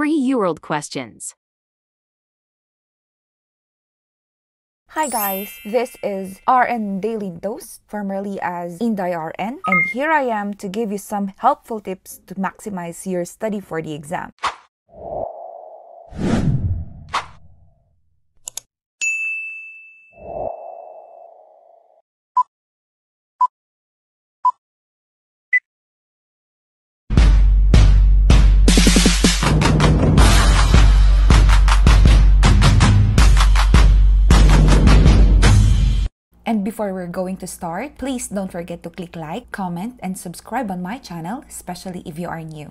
Free UWorld questions. Hi guys, this is RN Daily Dose, formerly as Inday RN, and here I am to give you some helpful tips to maximize your study for the exam. Before we're going to start, please don't forget to click like, comment, and subscribe on my channel, especially if you are new.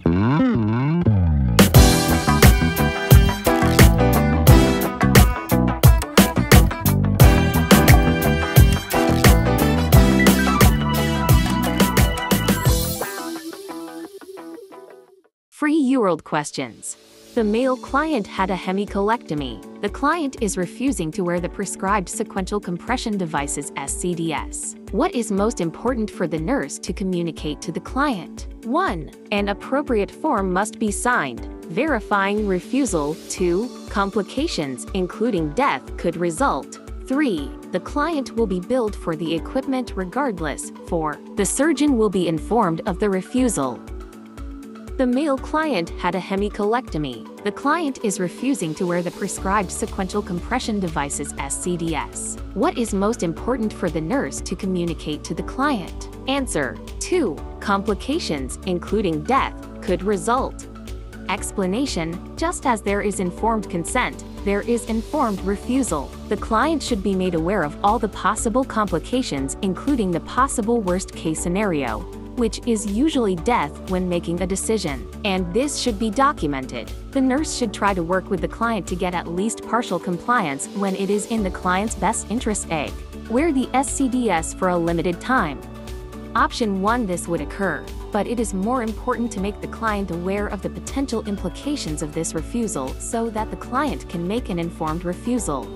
Free UWorld questions. The male client had a hemicolectomy. The client is refusing to wear the prescribed sequential compression devices SCDS. What is most important for the nurse to communicate to the client? 1. An appropriate form must be signed, verifying refusal. 2. Complications, including death, could result. 3. The client will be billed for the equipment regardless. 4. The surgeon will be informed of the refusal. The male client had a hemicolectomy. The client is refusing to wear the prescribed sequential compression devices SCDS. What is most important for the nurse to communicate to the client? Answer 2. Complications, including death, could result. Explanation Just as there is informed consent, there is informed refusal. The client should be made aware of all the possible complications, including the possible worst case scenario which is usually death when making a decision, and this should be documented. The nurse should try to work with the client to get at least partial compliance when it is in the client's best interest. A. Wear the SCDS for a limited time. Option 1 This would occur, but it is more important to make the client aware of the potential implications of this refusal so that the client can make an informed refusal.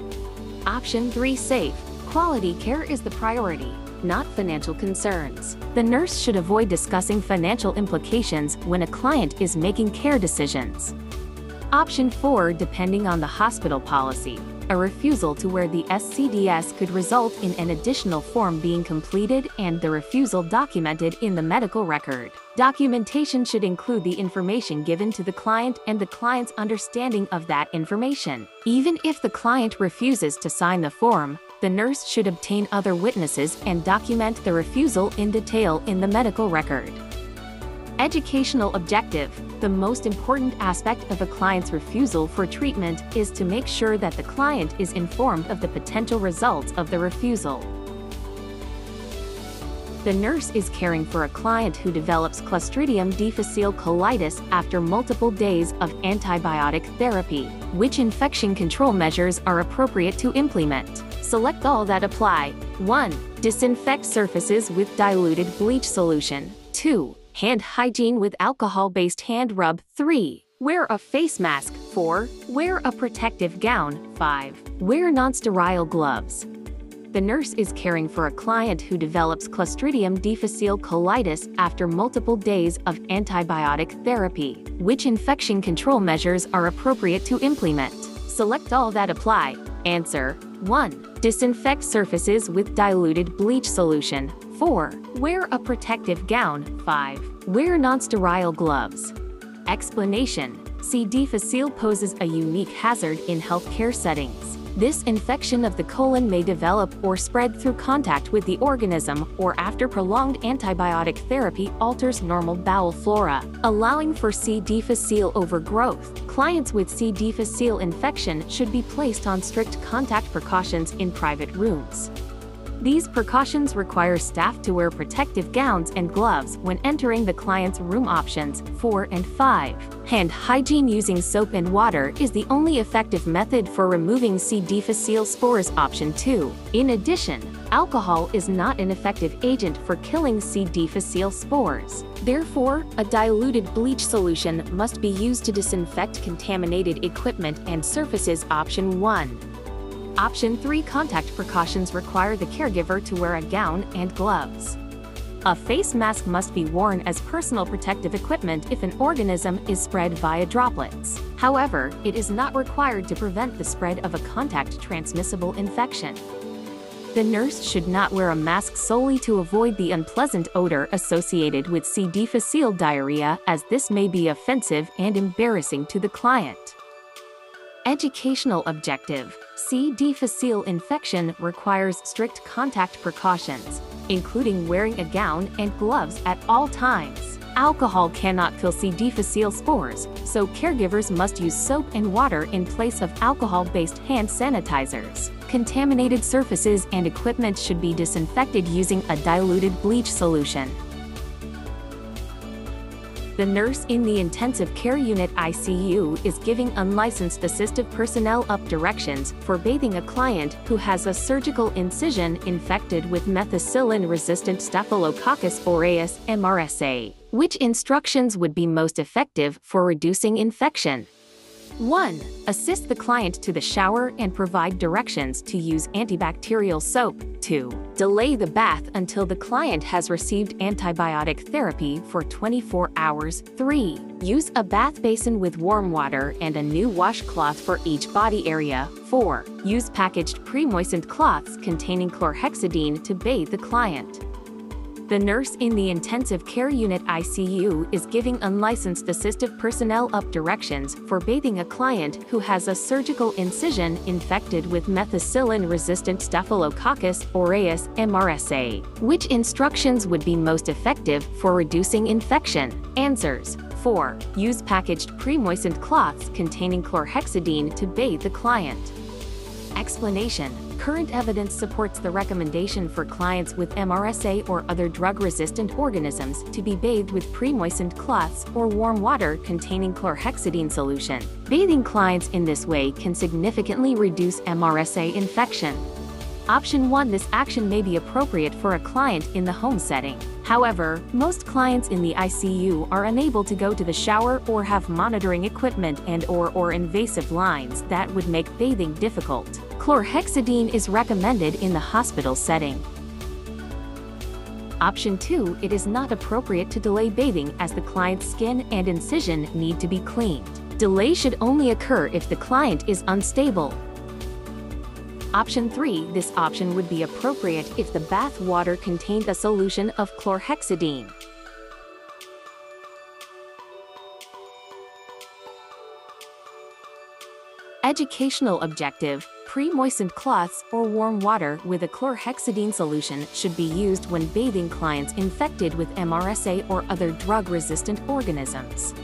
Option 3 Safe. Quality care is the priority not financial concerns. The nurse should avoid discussing financial implications when a client is making care decisions. Option 4 Depending on the hospital policy, a refusal to wear the SCDS could result in an additional form being completed and the refusal documented in the medical record. Documentation should include the information given to the client and the client's understanding of that information. Even if the client refuses to sign the form, the nurse should obtain other witnesses and document the refusal in detail in the medical record. Educational objective The most important aspect of a client's refusal for treatment is to make sure that the client is informed of the potential results of the refusal. The nurse is caring for a client who develops Clostridium difficile colitis after multiple days of antibiotic therapy. Which infection control measures are appropriate to implement? Select all that apply. 1. Disinfect surfaces with diluted bleach solution. 2. Hand hygiene with alcohol-based hand rub. 3. Wear a face mask. 4. Wear a protective gown. 5. Wear non-sterile gloves the nurse is caring for a client who develops Clostridium difficile colitis after multiple days of antibiotic therapy. Which infection control measures are appropriate to implement? Select all that apply. Answer 1. Disinfect surfaces with diluted bleach solution. 4. Wear a protective gown. 5. Wear non-sterile gloves. Explanation C. difficile poses a unique hazard in healthcare settings. This infection of the colon may develop or spread through contact with the organism or after prolonged antibiotic therapy alters normal bowel flora, allowing for C. difficile overgrowth. Clients with C. difficile infection should be placed on strict contact precautions in private rooms. These precautions require staff to wear protective gowns and gloves when entering the client's room options 4 and 5. Hand hygiene using soap and water is the only effective method for removing C. difficile spores option 2. In addition, alcohol is not an effective agent for killing C. difficile spores. Therefore, a diluted bleach solution must be used to disinfect contaminated equipment and surfaces option 1. Option 3 Contact precautions require the caregiver to wear a gown and gloves. A face mask must be worn as personal protective equipment if an organism is spread via droplets. However, it is not required to prevent the spread of a contact transmissible infection. The nurse should not wear a mask solely to avoid the unpleasant odor associated with C. difficile diarrhea as this may be offensive and embarrassing to the client. Educational objective C. difficile infection requires strict contact precautions, including wearing a gown and gloves at all times. Alcohol cannot kill C. difficile spores, so caregivers must use soap and water in place of alcohol-based hand sanitizers. Contaminated surfaces and equipment should be disinfected using a diluted bleach solution. The nurse in the intensive care unit ICU is giving unlicensed assistive personnel UAP directions for bathing a client who has a surgical incision infected with methicillin-resistant Staphylococcus aureus MRSA. Which instructions would be most effective for reducing infection? 1. Assist the client to the shower and provide directions to use antibacterial soap. 2. Delay the bath until the client has received antibiotic therapy for 24 hours. 3. Use a bath basin with warm water and a new washcloth for each body area. 4. Use packaged pre-moistened cloths containing chlorhexidine to bathe the client. The nurse in the intensive care unit ICU is giving unlicensed assistive personnel UAP directions for bathing a client who has a surgical incision infected with methicillin-resistant Staphylococcus aureus MRSA. Which instructions would be most effective for reducing infection? Answers 4. Use packaged pre-moistened cloths containing chlorhexidine to bathe the client. Explanation Current evidence supports the recommendation for clients with MRSA or other drug-resistant organisms to be bathed with pre-moistened cloths or warm water containing chlorhexidine solution. Bathing clients in this way can significantly reduce MRSA infection. Option 1 This action may be appropriate for a client in the home setting. However, most clients in the ICU are unable to go to the shower or have monitoring equipment and or, or invasive lines that would make bathing difficult. Chlorhexidine is recommended in the hospital setting. Option 2 It is not appropriate to delay bathing as the client's skin and incision need to be cleaned. Delay should only occur if the client is unstable. Option 3 This option would be appropriate if the bath water contained a solution of chlorhexidine. Educational objective Pre-moistened cloths or warm water with a chlorhexidine solution should be used when bathing clients infected with MRSA or other drug-resistant organisms.